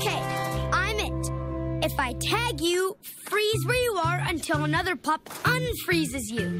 Okay, I'm it. If I tag you, freeze where you are until another pup unfreezes you.